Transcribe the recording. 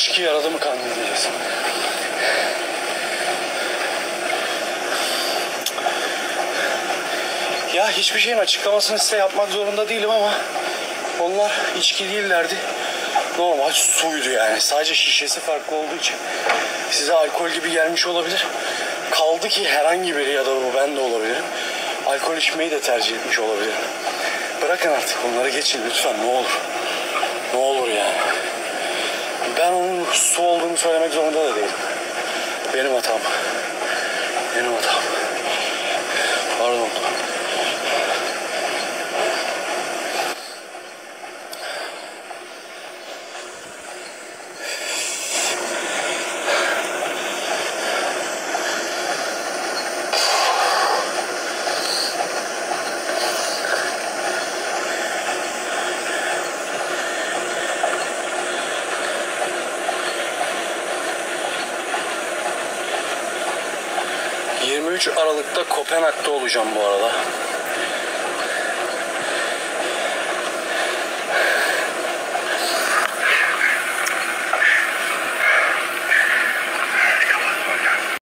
içki yaradı mı kan diyeceğiz. Ya hiçbir şeyin açıklamasını size yapmak zorunda değilim ama onlar içki değillerdi. Normal suydu yani. Sadece şişesi farklı olduğu için size alkol gibi gelmiş olabilir. Kaldı ki herhangi biri ya da bu ben de olabilirim. Alkol içmeyi de tercih etmiş olabilirim. Bırakın artık bunları geçin lütfen ne olur. Ne olur yani. Ben onun su olduğunu söylemek zorunda da değilim. Benim hatam. Benim hatam. Pardon. ...23 Aralık'ta Kopenhag'da olacağım bu arada.